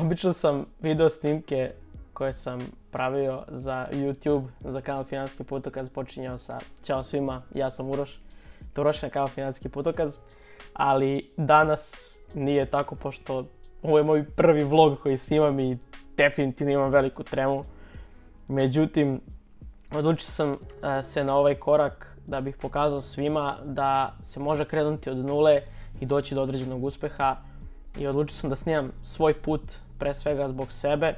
obično sam video snimke koje sam pravio za YouTube, za kanal Finanski putokaz, počinjao sa Ćao svima, ja sam Uroš, to Uroš na kanal Finanski putokaz, ali danas nije tako pošto ovo je moj prvi vlog koji snimam i definitivno imam veliku tremu. Međutim, odlučio sam uh, se na ovaj korak da bih pokazao svima da se može krenuti od nule i doći do određenog uspeha i odlučio sam da snimam svoj put pre svega zbog sebe,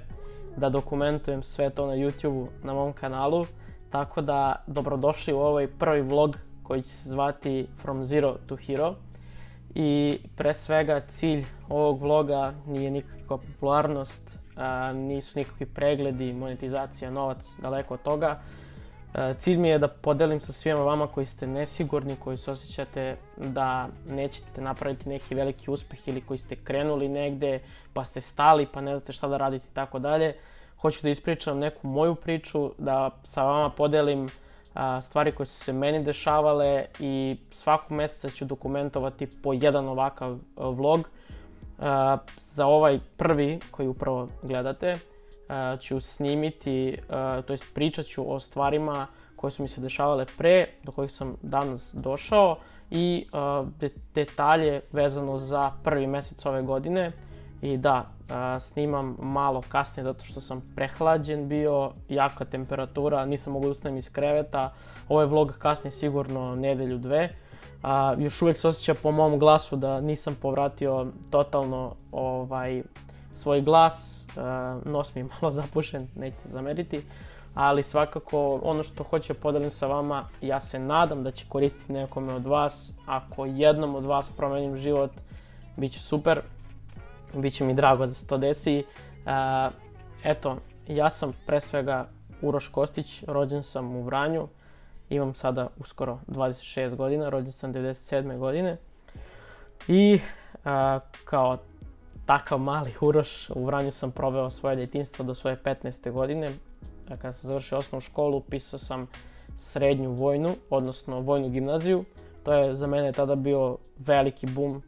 da dokumentujem sve to na YouTube na mom kanalu, tako da dobrodošli u ovaj prvi vlog koji će se zvati From Zero to Hero. I pre svega cilj ovog vloga nije nikakva popularnost, a, nisu nikakvi pregledi, monetizacija, novac, daleko od toga. A, cilj mi je da podelim sa svima vama koji ste nesigurni, koji se osjećate da nećete napraviti neki veliki uspeh ili koji ste krenuli negde pa ste stali pa ne znate šta da radite i tako dalje. Hoću da ispričam neku moju priču, da sa vama podelim a, stvari koje su se meni dešavale i svakog meseca ću dokumentovati po jedan ovakav a, vlog. Za ovaj prvi koji upravo gledate ću snimiti, to jest pričat ću o stvarima koje su mi se dešavale pre, do kojih sam danas došao i detalje vezano za prvi mesec ove godine. I da, snimam malo kasnije zato što sam prehlađen bio, jaka temperatura, nisam mogu da ustanem iz kreveta. Ovaj vlog kasnije sigurno nedelju dve. A, još uvek se osjeća po mom glasu da nisam povratio totalno ovaj, svoj glas, nos mi je malo zapušen, nećete zameriti, ali svakako ono što hoću da podelim sa vama, ja se nadam da će koristiti nekome od vas, ako jednom od vas promenim život, bit će super, bit će mi drago da se to desi. Eto, ja sam pre svega Uroš Kostić, rođen sam u Vranju, imam sada uskoro 26 godina, rođen sam 97. godine i uh, kao takav mali Uroš. U Vranju sam proveo svoje djetinstvo do svoje 15. godine. Kada sam završio osnovnu školu, upisao sam srednju vojnu, odnosno vojnu gimnaziju. To je za mene tada bio veliki bum.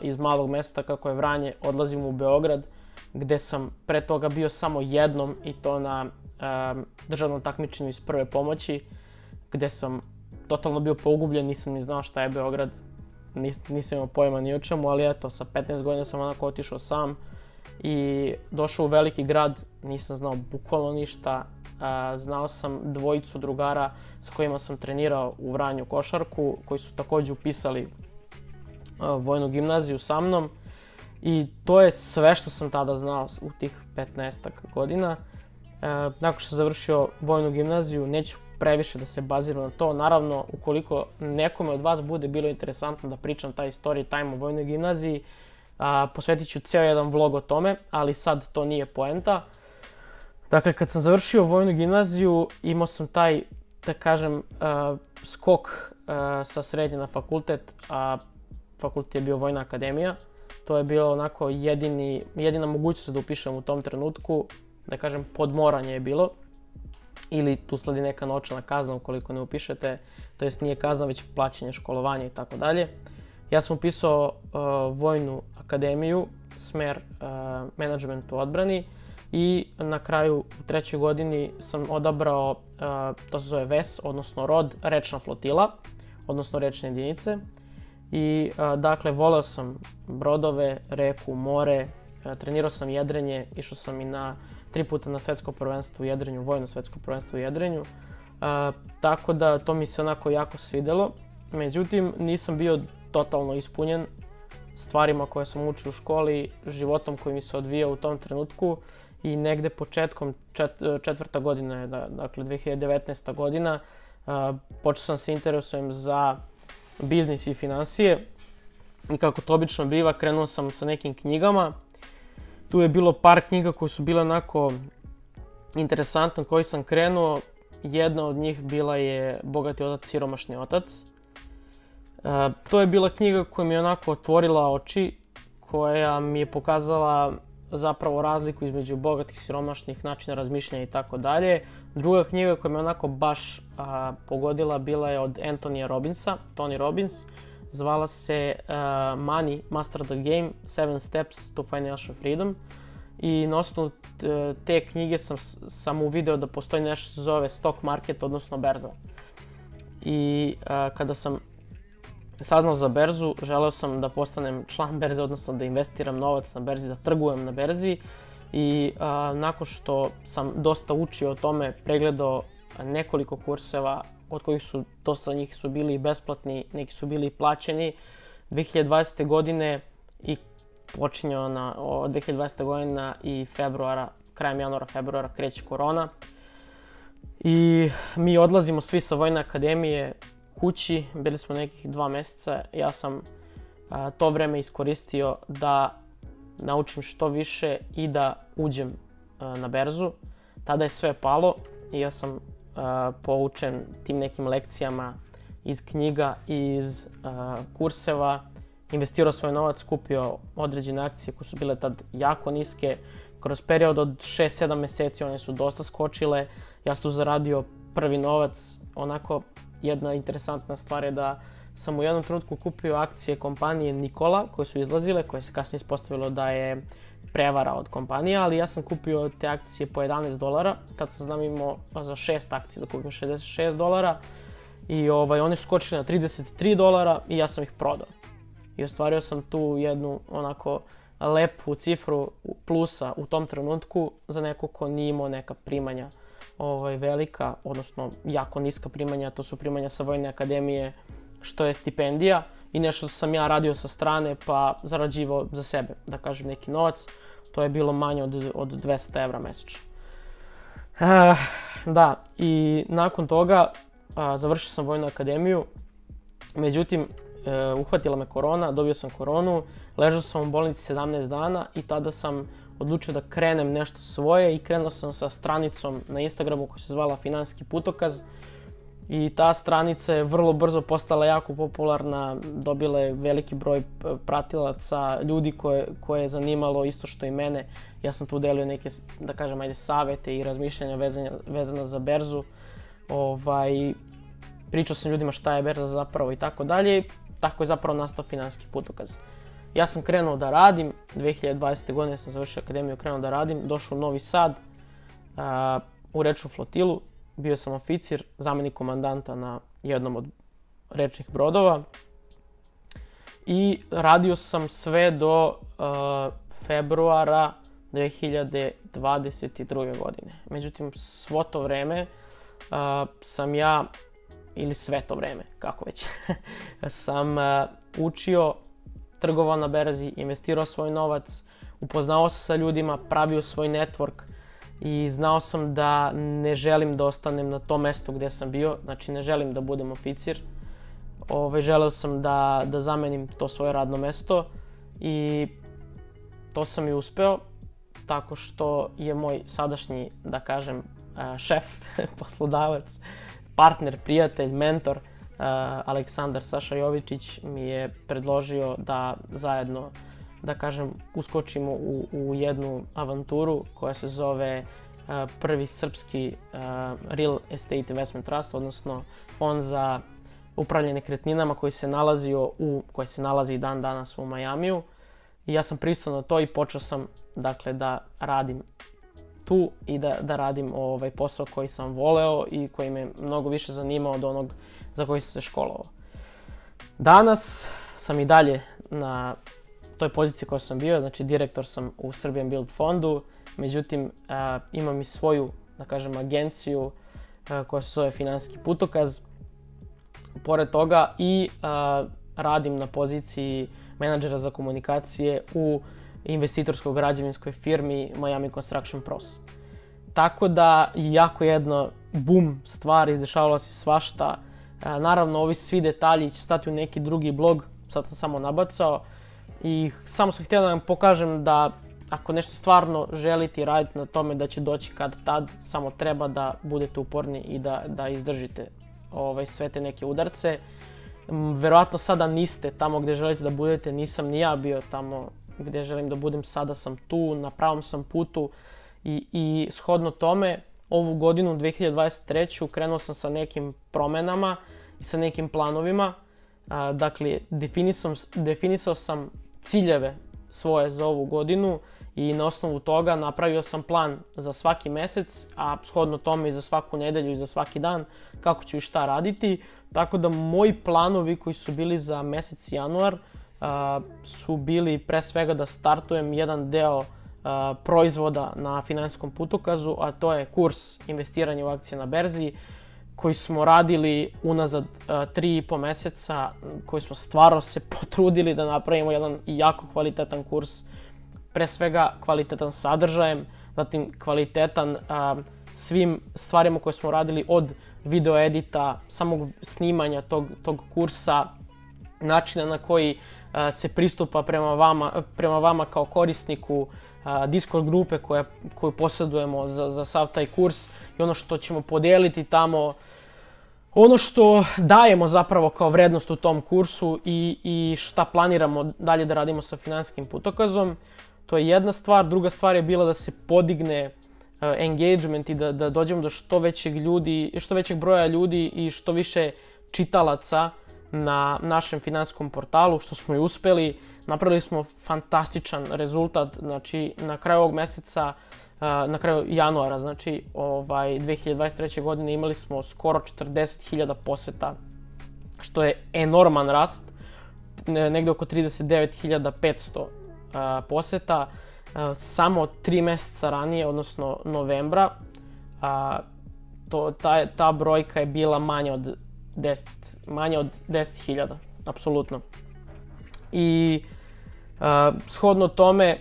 Iz malog mesta kako je Vranje odlazim u Beograd, gde sam pre toga bio samo jednom i to na državnom takmičenju iz prve pomoći, gde sam totalno bio pougubljen, nisam ni znao šta je Beograd, nis, nisam imao pojma ni o čemu, ali eto, sa 15 godina sam onako otišao sam i došao u veliki grad, nisam znao bukvalno ništa, znao sam dvojicu drugara sa kojima sam trenirao u Vranju košarku, koji su takođe upisali vojnu gimnaziju sa mnom i to je sve što sam tada znao u tih 15 godina. E, nakon što sam završio vojnu gimnaziju, neću previše da se baziram na to. Naravno, ukoliko nekome od vas bude bilo interesantno da pričam taj story time u vojnoj gimnaziji, a, posvetit ću ceo jedan vlog o tome, ali sad to nije poenta. Dakle, kad sam završio vojnu gimnaziju, imao sam taj, da kažem, a, skok a, sa srednje na fakultet, a fakultet je bio Vojna akademija. To je bilo onako jedini, jedina mogućnost da upišem u tom trenutku, da kažem, podmoranje je bilo ili tu sledi neka novčana kazna ukoliko ne upišete, to jest nije kazna već plaćanje školovanja i tako dalje. Ja sam upisao uh, vojnu akademiju, smer uh, management u odbrani i na kraju u trećoj godini sam odabrao, uh, to se zove VES, odnosno rod rečna flotila, odnosno rečne jedinice. I uh, dakle, voleo sam brodove, reku, more, uh, trenirao sam jedrenje, išao sam i na tri puta na svetsko prvenstvo u jedrenju, vojno svetsko prvenstvo u jedrenju. A, tako da to mi se onako jako svidelo. Međutim, nisam bio totalno ispunjen stvarima koje sam učio u školi, životom koji mi se odvijao u tom trenutku i negde početkom čet, četvrta godina, da, dakle 2019. godina, a, počeo sam se interesujem za biznis i financije i kako to obično biva, krenuo sam sa nekim knjigama Tu je bilo par knjiga koje su bile onako interesantne koji sam krenuo. Jedna od njih bila je Bogati otac, siromašni otac. E, to je bila knjiga koja mi je onako otvorila oči, koja mi je pokazala zapravo razliku između bogatih, siromašnih, načina razmišljanja i tako dalje. Druga knjiga koja me onako baš a, pogodila bila je od Antonija Robinsa, Tony Robbins. Zvala se uh, Money Master the Game, Seven Steps to Financial Freedom. i na osnovu te knjige sam, sam uvideo da postoji nešto se zove stock market, odnosno berza. I a, kada sam saznao za berzu, želeo sam da postanem član berze, odnosno da investiram novac na berzi, da trgujem na berzi. I a, nakon što sam dosta učio o tome, pregledao nekoliko kurseva, od kojih su, dosta njih su bili besplatni, neki su bili plaćeni, 2020. godine i počinjao na o, 2020. godina i februara, krajem januara, februara kreće korona. I mi odlazimo svi sa Vojne akademije kući, bili smo nekih dva meseca. Ja sam a, to vreme iskoristio da naučim što više i da uđem a, na berzu. Tada je sve palo i ja sam poučen tim nekim lekcijama iz knjiga iz kurseva investirao svoj novac, kupio određene akcije koje su bile tad jako niske. Kroz period od 6-7 meseci one su dosta skočile. Ja sam tu zaradio prvi novac. Onako, jedna interesantna stvar je da sam u jednom trenutku kupio akcije kompanije Nikola koje su izlazile, koje se kasnije ispostavilo da je prevara od kompanije, ali ja sam kupio te akcije po 11 dolara. Tad sam znam imao za 6 akcija da kupim 66 dolara i ovaj, oni su skočili na 33 dolara i ja sam ih prodao i ostvario sam tu jednu onako lepu cifru plusa u tom trenutku za neko ko nije imao neka primanja ovaj, velika, odnosno jako niska primanja, to su primanja sa Vojne akademije, što je stipendija i nešto što sam ja radio sa strane pa zarađivao za sebe, da kažem neki novac, to je bilo manje od, od 200 evra mesečno. Uh, da, i nakon toga uh, završio sam Vojnu akademiju, međutim, e, uhvatila me korona, dobio sam koronu, ležao sam u bolnici 17 dana i tada sam odlučio da krenem nešto svoje i krenuo sam sa stranicom na Instagramu koja se zvala Finanski putokaz i ta stranica je vrlo brzo postala jako popularna, dobila je veliki broj pratilaca, ljudi koje, koje je zanimalo isto što i mene. Ja sam tu delio neke, da kažem, ajde, savete i razmišljanja vezanja, vezana za berzu. Ovaj, pričao sam ljudima šta je berza zapravo i tako dalje tako je zapravo nastao finanski putokaz. Ja sam krenuo da radim, 2020. godine sam završio akademiju, krenuo da radim, došao u Novi Sad, a, u rečnu flotilu, bio sam oficir, zamenik komandanta na jednom od rečnih brodova i radio sam sve do a, februara 2022. godine. Međutim, svo to vreme a, sam ja ili sve to vreme, kako već, sam uh, učio, trgovao na berzi, investirao svoj novac, upoznao se sa ljudima, pravio svoj network i znao sam da ne želim da ostanem na tom mestu gde sam bio, znači ne želim da budem oficir. Ove, ovaj, želeo sam da, da zamenim to svoje radno mesto i to sam i uspeo tako što je moj sadašnji, da kažem, šef, poslodavac, partner, prijatelj, mentor Aleksandar Saša Jovičić mi je predložio da zajedno, da kažem, uskočimo u, u jednu avanturu koja se zove uh, prvi srpski uh, Real Estate Investment Trust, odnosno fond za upravljanje nekretninama koji se nalazio u, koji se nalazi i dan danas u Majamiju. I ja sam pristao na to i počeo sam dakle da radim tu i da, da radim ovaj posao koji sam voleo i koji me mnogo više zanimao od onog za koji sam se školovao. Danas sam i dalje na toj poziciji koja sam bio, znači direktor sam u Serbian Build fondu, međutim a, imam i svoju, da kažem, agenciju a, koja se zove Finanski putokaz. Pored toga i a, radim na poziciji menadžera za komunikacije u investitorskoj građevinskoj firmi Miami Construction Pros. Tako da jako jedno bum stvar, izdešavalo se svašta. Naravno, ovi svi detalji će stati u neki drugi blog, sad sam samo nabacao. I samo sam htio da vam pokažem da ako nešto stvarno želite i radite na tome da će doći kad tad, samo treba da budete uporni i da, da izdržite ovaj, sve te neke udarce. Verovatno sada niste tamo gde želite da budete, nisam ni ja bio tamo gde želim da budem, sada sam tu, na pravom sam putu i, i shodno tome ovu godinu 2023. krenuo sam sa nekim promenama i sa nekim planovima. Dakle, definisam, definisao sam ciljeve svoje za ovu godinu i na osnovu toga napravio sam plan za svaki mesec, a shodno tome i za svaku nedelju i za svaki dan kako ću i šta raditi. Tako da moji planovi koji su bili za mesec januar a, su bili pre svega da startujem jedan deo a, proizvoda na finansijskom putokazu, a to je kurs investiranja u akcije na berzi koji smo radili unazad uh, tri i po meseca, koji smo stvarno se potrudili da napravimo jedan jako kvalitetan kurs, pre svega kvalitetan sadržajem, zatim kvalitetan uh, svim stvarima koje smo radili od video edita, samog snimanja tog, tog kursa, načina na koji uh, se pristupa prema vama, prema vama kao korisniku, uh, Discord grupe koje, koju posjedujemo za, za sav taj kurs i ono što ćemo podeliti tamo ono što dajemo zapravo kao vrednost u tom kursu i, i šta planiramo dalje da radimo sa finansijskim putokazom, to je jedna stvar. Druga stvar je bila da se podigne uh, engagement i da, da dođemo do što većeg ljudi, što većeg broja ljudi i što više čitalaca na našem finansijskom portalu, što smo i uspeli. Napravili smo fantastičan rezultat, znači na kraju ovog meseca na kraju januara, znači ovaj, 2023. godine imali smo skoro 40.000 poseta, što je enorman rast, negde oko 39.500 uh, poseta, samo 3 meseca ranije, odnosno novembra, to, ta, ta brojka je bila manja od 10, manje od 10.000, apsolutno. I uh, shodno tome,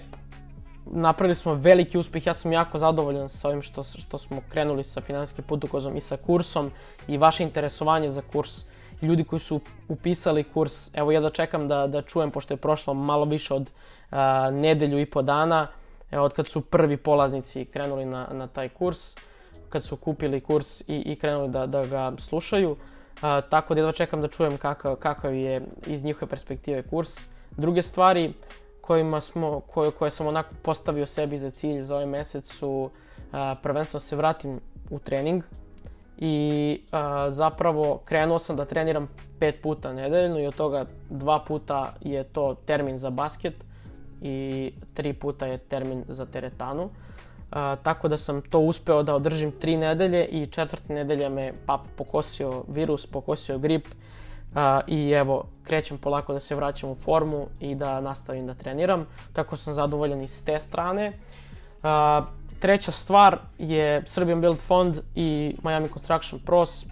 napravili smo veliki uspeh, ja sam jako zadovoljan sa ovim što, što smo krenuli sa finansijskim putokozom i sa kursom i vaše interesovanje za kurs. Ljudi koji su upisali kurs, evo ja da čekam da, da čujem, pošto je prošlo malo više od a, nedelju i po dana, evo, od kad su prvi polaznici krenuli na, na taj kurs, kad su kupili kurs i, i krenuli da, da ga slušaju. A, tako da jedva čekam da čujem kakav, kakav je iz njihove perspektive kurs. Druge stvari, kojima smo, koje, koje sam onako postavio sebi za cilj za ovaj mesec su a, prvenstveno se vratim u trening i a, zapravo krenuo sam da treniram pet puta nedeljno i od toga dva puta je to termin za basket i tri puta je termin za teretanu. A, tako da sam to uspeo da održim tri nedelje i četvrte nedelja me pap pokosio virus, pokosio grip A, I evo, krećem polako da se vraćam u formu i da nastavim da treniram. Tako sam zadovoljan i s te strane. A, treća stvar je Serbian Build Fond i Miami Construction Pros.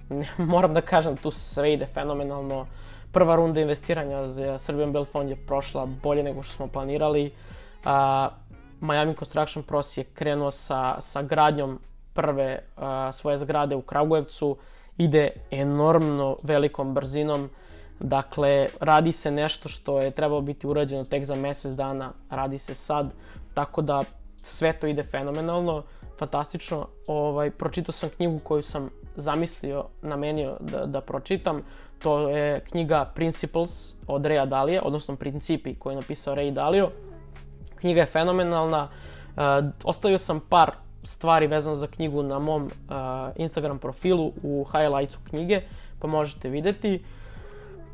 Moram da kažem, tu sve ide fenomenalno. Prva runda investiranja za Serbian Build Fond je prošla bolje nego što smo planirali. A, Miami Construction Pros je krenuo sa, sa gradnjom prve a, svoje zgrade u Kragujevcu ide enormno velikom brzinom. Dakle, radi se nešto što je trebalo biti urađeno tek za mesec dana, radi se sad, tako da sve to ide fenomenalno, fantastično. Ovaj, pročitao sam knjigu koju sam zamislio, namenio da, da pročitam. To je knjiga Principles od Raya Dalije, odnosno Principi koju je napisao Ray Dalio. Knjiga je fenomenalna. Uh, ostavio sam par stvari vezano za knjigu na mom uh, Instagram profilu u highlightsu knjige, pa možete videti.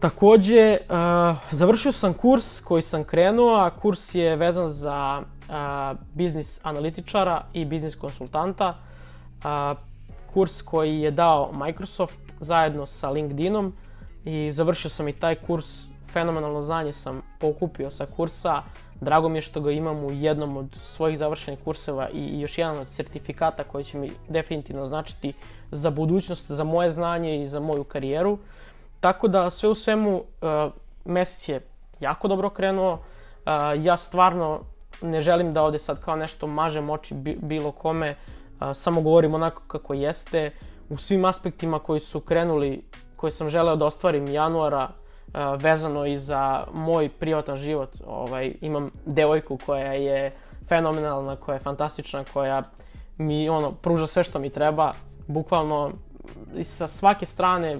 Takođe, uh, završio sam kurs koji sam krenuo, a kurs je vezan za biznis analitičara i biznis konsultanta. Kurs koji je dao Microsoft zajedno sa LinkedInom i završio sam i taj kurs. Fenomenalno znanje sam pokupio sa kursa. Drago mi je što ga imam u jednom od svojih završenih kurseva i još jedan od sertifikata koji će mi definitivno značiti za budućnost, za moje znanje i za moju karijeru. Tako da sve u svemu uh, mesec je jako dobro krenuo. Uh, ja stvarno ne želim da ovde sad kao nešto mažem oči bilo kome, uh, samo govorim onako kako jeste. U svim aspektima koji su krenuli, koje sam želeo da ostvarim januara, vezano i za moj privatan život. Ovaj, imam devojku koja je fenomenalna, koja je fantastična, koja mi ono, pruža sve što mi treba. Bukvalno sa svake strane,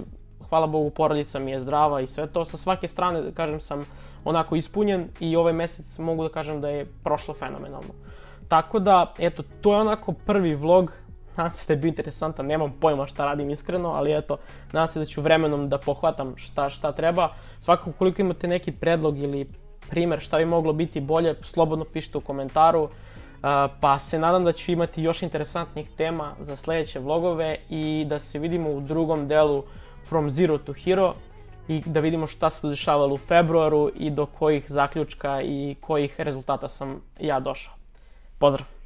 hvala Bogu, porodica mi je zdrava i sve to. Sa svake strane, da kažem, sam onako ispunjen i ovaj mesec mogu da kažem da je prošlo fenomenalno. Tako da, eto, to je onako prvi vlog nadam se da je bio interesantan, nemam pojma šta radim iskreno, ali eto, nadam se da ću vremenom da pohvatam šta, šta treba. Svakako, koliko imate neki predlog ili primer šta bi moglo biti bolje, slobodno pišite u komentaru. Uh, pa se nadam da ću imati još interesantnih tema za sledeće vlogove i da se vidimo u drugom delu From Zero to Hero i da vidimo šta se dešavalo u februaru i do kojih zaključka i kojih rezultata sam ja došao. Pozdrav!